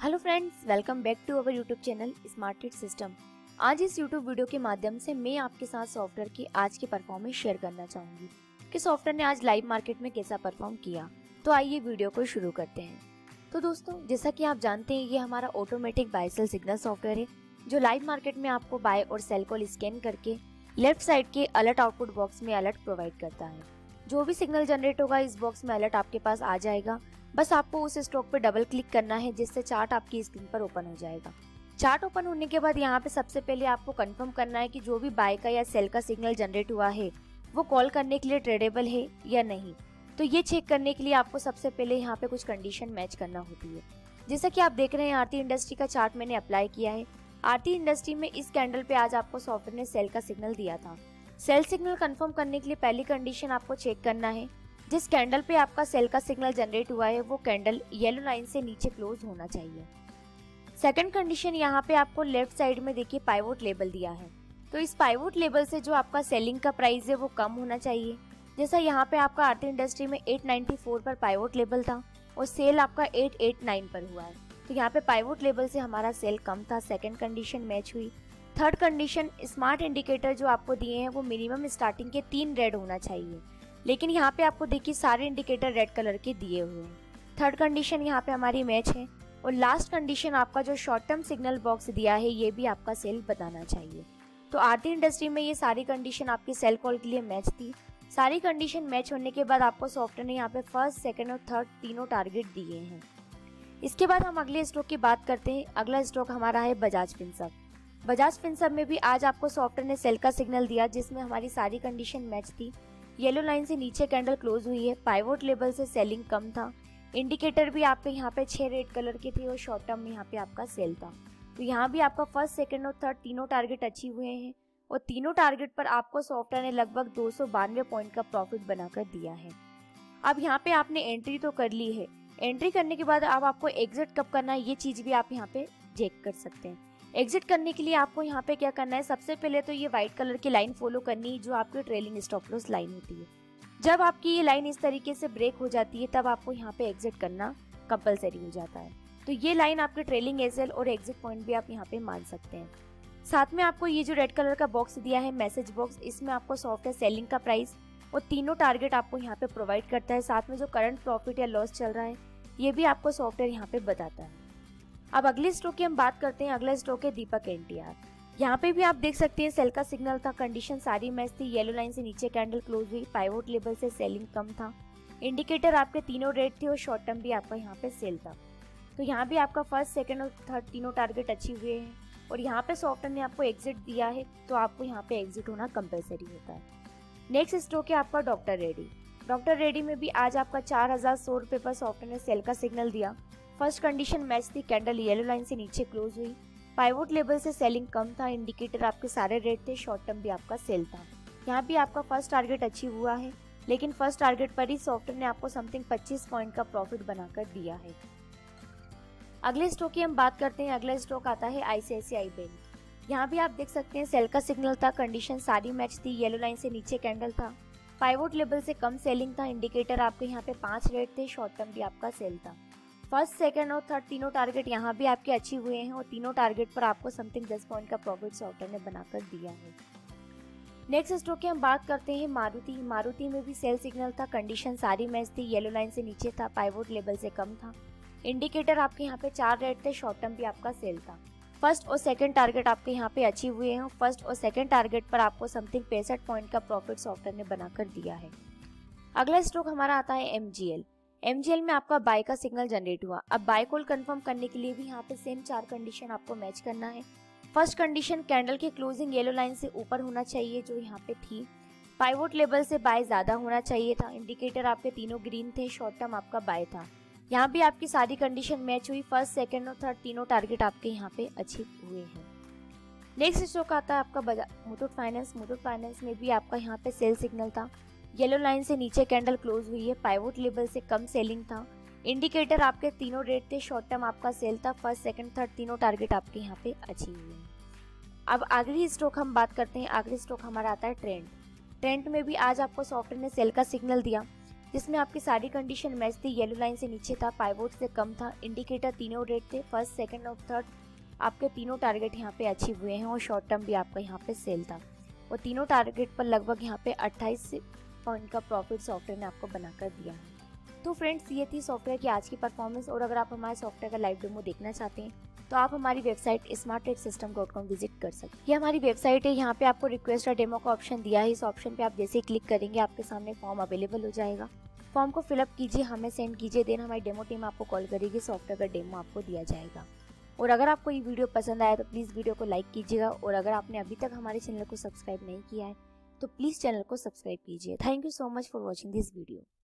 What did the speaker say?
Hello friends welcome back to our YouTube channel smart hit system आज इस YouTube video के माध्यम से मैं आपके साथ सॉफ्टवेयर की आज की परफॉर्मेंस शेयर करना चाहूँगी कि सॉफ्टवेयर ने आज लाइव मार्केट में कैसा परफॉर्म किया। तो आइए वीडियो को शुरू करते हैं। तो दोस्तों, जैसा कि आप जानते हैं, ये हमारा ऑटोमेटिक बायसेल सिग्नल सॉफ्टवेयर है, जो लाइव मार्केट में आपको बाय और सेल कॉल स्कैन करके लेफ़्ट साइड के अलर्ट आउटपुट बॉक्स में अलर्ट प्रोवाइड करता है। जो भी सिग्नल जनरेट होगा, इस बॉक्स में अलर्ट आपके पास आ जाएगा। बस आपको उस स्टॉक पर डबल क्लिक करना है, जिससे चार्ट आपकी स्क्रीन पर ओपन हो जाएगा। चार्ट ओपन होने के बाद यहाँ पे सबसे पहले आपको कंफर्म करना है कि जो भी बाय का या सेल का सिग्नल जनरेट हुआ है, वो कॉल करने के लिए ट्रेडेबल है या नहीं। तो ये चेक करने के लिए आपको सबसे पहले यहाँ पे कुछ कंडीशन मैच करना होती है। जैसा कि आप देख रहे हैं, आरती इंडस्ट्री का चार्ट मैंने अप्लाई किया है। आरती इंडस्ट्री में इस कैंडल पे आज आपको सॉफ्टवेयर ने सेल का सिग्नल दिया था। सेल सिग्नल कंफर्म करने के लिए पहली कंडीशन आपको चेक करना है जिस कैंडल पे आपका सेल का सिग्नल जनरेट हुआ है, वो कैंडल येलो लाइन से नीचे क्लोज होना चाहिए। सेकंड कंडीशन, यहाँ पे आपको लेफ़्ट साइड में देखिए पाइवोट लेबल दिया है। तो इस पाइवोट लेबल से जो आपका सेलिंग का प्राइस है, वो कम होना चाहिए। जैसा यहाँ पे आपका आरती इंडस्ट्री में 894 पर पाइवोट लेबल था और सेल आपका 889 पर हुआ है। तो यहाँ पे पाइवोट लेबल से हमारा सेल कम था, सेकंड कंडीशन मैच हुई। थर्ड कंडीशन, स्मार्ट इंडिकेटर जो आपको दिए हैं, वो मिनिमम स्टार्टिंग के तीन रेड होना चाहिए। लेकिन यहाँ पे आपको देखिए सारे इंडिकेटर रेड कलर के दिए हुए हैं। थर्ड कंडीशन यहाँ पे हमारी मैच है। और लास्ट कंडीशन आपका जो शॉर्ट टर्म सिग्नल बॉक्स दिया है, ये भी आपका सेल बताना चाहिए। तो आरती इंडस्ट्री में ये सारी कंडीशन आपकी सेल कॉल के लिए मैच थी। सारी कंडीशन मैच होने के बाद आपको सॉफ्टवेयर ने यहाँ पे फ़र्स्ट सेकेंड और थर्ड तीनों टारगेट दिए हैं। इसके बाद हम अगले स्टॉक की बात करते हैं। अगला स्टॉक हमारा है बजाज फिनसब बजाज फिनसब में भी आज आपको सॉफ्टवेयर ने सेल का सिग्नल दिया, जिसमें हमारी सारी कंडीशन मैच थी। येलो लाइन से नीचे कैंडल क्लोज हुई है। पाइवोट लेवल से सेलिंग कम था। इंडिकेटर भी आपके यहाँ पे छः रेड कलर के थे और शॉर्ट टर्म में यहाँ पे आपका सेल था। तो यहाँ भी आपका फ़र्स्ट, सेकंड और थर्ड तीनों टारगेट अचीव हुए हैं और तीनों टारगेट पर आपको सॉफ्टवेयर ने लगभग दो सौ बानवे पॉइंट का प्रॉफिट बनाकर दिया है। अब यहाँ पे आपने एंट्री तो कर ली है। एंट्री करने के बाद अब आपको एग्जिट कब करना है, ये चीज़ भी आप यहाँ पे चेक कर सकते हैं। एग्जिट करने के लिए आपको यहाँ पे क्या करना है, सबसे पहले तो ये व्हाइट कलर की लाइन फॉलो करनी है जो आपकी ट्रेलिंग स्टॉप लॉस लाइन होती है। जब आपकी ये लाइन इस तरीके से ब्रेक हो जाती है, तब आपको यहाँ पे एग्जिट करना कंपलसरी हो जाता है। तो ये लाइन आपके ट्रेलिंग एजल और एग्जिट पॉइंट भी आप यहाँ पे मान सकते हैं। साथ में आपको ये जो रेड कलर का बॉक्स दिया है मैसेज बॉक्स इसमें आपको सॉफ्टवेयर सेलिंग का प्राइस और तीनों टारगेट आपको यहाँ पे प्रोवाइड करता है। साथ में जो करंट प्रॉफिट या लॉस चल रहा है, ये भी आपको सॉफ्टवेयर यहाँ पे बताता है। अब अगले स्टॉक की हम बात करते हैं, अगला स्टॉक है दीपक एनटीआर। यहाँ पे भी आप देख सकते हैं सेल का सिग्नल था कंडीशन सारी मैच थी येलो लाइन से नीचे कैंडल क्लोज हुई पाइवोट लेवल से सेलिंग कम था। इंडिकेटर आपके तीनों रेड थे और शॉर्ट टर्म भी आपका यहाँ पे सेल था। तो यहाँ भी आपका फ़र्स्ट सेकंड और थर्ड तीनों टारगेट अचीव हुए हैं और यहाँ पे सॉफ्टवेयर ने आपको एग्जिट दिया है तो आपको यहाँ पे एग्जिट होना कंपलसरी होता है। नेक्स्ट स्टॉक है आपका डॉक्टर रेडी डॉक्टर रेडी में भी आज आपका चार हज़ार सौ रुपये पर सॉफ्टवेयर ने सेल का सिग्नल दिया। फ़र्स्ट कंडीशन मैच थी, कैंडल येलो लाइन से नीचे क्लोज हुई। पाइवोट लेवल से सेलिंग कम था, इंडिकेटर आपके सारे रेट थे, शॉर्ट टर्म भी आपका सेल था। यहाँ भी आपका फ़र्स्ट टारगेट अचीव हुआ है, लेकिन फ़र्स्ट टारगेट पर ही सॉफ्टवेयर ने आपको समथिंग 25 पॉइंट का प्रॉफिट बनाकर दिया है। अगले स्टॉक की हम बात करते हैं, अगला स्टॉक आता है आईसीआईसीआई बैंक। यहाँ भी आप देख सकते हैं, सेल का सिग्नल था, कंडीशन सारी मैच थी, येलो लाइन से नीचे कैंडल था। पाइवोट लेवल से कम सेलिंग था, इंडिकेटर आपके यहाँ पे पाँच रेट थे शॉर्ट टर्म भी आपका सेल था। फ़र्स्ट सेकंड और थर्ड तीनों टारगेट यहाँ भी आपके अचीव हुए हैं और तीनों टारगेट पर आपको समथिंग दस पॉइंट का प्रॉफिट सॉफ्टवेयर ने बनाकर दिया है। नेक्स्ट स्टॉक की हम बात करते हैं मारुति। मारुति में भी सेल सिग्नल था कंडीशन सारी मैच थी येलो लाइन से नीचे था पाइवोट लेवल से कम था। इंडिकेटर आपके यहाँ पे चार रेट थे शॉर्ट टर्म भी आपका सेल था। फ़र्स्ट और सेकंड टारगेट आपके यहाँ पे अचीव हुए हैं फ़र्स्ट और सेकंड टारगेट पर आपको समथिंग पैंसठ पॉइंट का प्रॉफिट सॉफ्टवेयर ने बनाकर दिया है। अगला स्टॉक हमारा आता है एमजीएल एमजीएल में आपका बाय का सिग्नल जनरेट हुआ। अब बाय कॉल कंफर्म करने के लिए भी यहाँ पे सेम चार कंडीशन आपको मैच करना है। फ़र्स्ट कंडीशन कैंडल की क्लोजिंग येलो लाइन से ऊपर होना चाहिए, जो यहाँ पे थी। पाइवोट लेवल से बाय ज़्यादा होना चाहिए था। इंडिकेटर आपके तीनों ग्रीन थे शॉर्ट टर्म आपका बाय था। यहाँ भी आपकी सारी कंडीशन मैच हुई फ़र्स्ट सेकेंड और थर्ड तीनों टारगेट आपके यहाँ पे अचीव हुए हैं। नेक्स्ट स्टॉक आता है आपका मुथूट फाइनेंस मुथूट फाइनेंस में भी आपका यहाँ पे सेल सिग्नल था। येलो लाइन से नीचे कैंडल क्लोज हुई है। पाइवोट लेवल से कम सेलिंग था। इंडिकेटर आपके तीनों रेट थे। शॉर्ट टर्म आपका सेल था। फ़र्स्ट सेकंड थर्ड तीनों टारगेट आपके यहाँ पे अचीव हुए अब आखिरी स्टॉक हम बात करते हैं। आखिरी स्टॉक हमारा आता है ट्रेंड ट्रेंड में भी आज आपको सॉफ्टवेयर ने सेल का सिग्नल दिया। जिसमें आपकी सारी कंडीशन मैच थी येलो लाइन से नीचे था पाइवोट से कम था इंडिकेटर तीनों रेड थे फ़र्स्ट सेकंड और थर्ड आपके तीनों टारगेट यहाँ पे अचीव हुए हैं और शॉर्ट टर्म भी आपका यहाँ पे सेल था। और तीनों टारगेट पर लगभग यहाँ पे 28 पॉइंट का प्रॉफिट सॉफ्टवेयर ने आपको बनाकर दिया तो फ्रेंड्स ये थी सॉफ्टवेयर की आज की परफॉर्मेंस और अगर आप हमारे सॉफ्टवेयर का लाइव डेमो देखना चाहते हैं तो आप हमारी website smart system dot com visit कर सकते हैं। ये हमारी वेबसाइट है, यहाँ पे आपको रिक्वेस्ट और डेमो का ऑप्शन दिया है। इस ऑप्शन पे आप जैसे ही क्लिक करेंगे, आपके सामने फॉर्म अवेलेबल हो जाएगा। फॉर्म को फिलअप कीजिए, हमें सेंड कीजिए देन हमारी डेमो टीम आपको कॉल करेगी। सॉफ्टवेयर का डेमो आपको दिया जाएगा। और अगर आपको ये वीडियो पसंद आया तो प्लीज़ वीडियो को लाइक कीजिएगा। और अगर आपने अभी तक हमारे चैनल को सब्सक्राइब नहीं किया है तो प्लीज़ चैनल को सब्सक्राइब कीजिए। Thank you so much for watching this video